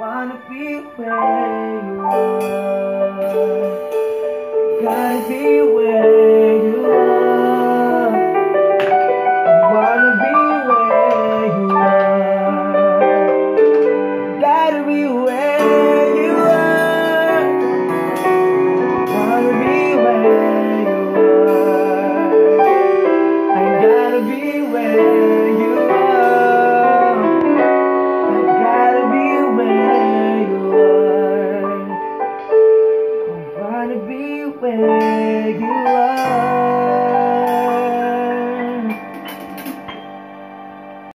Wanna be where you are. Gotta be where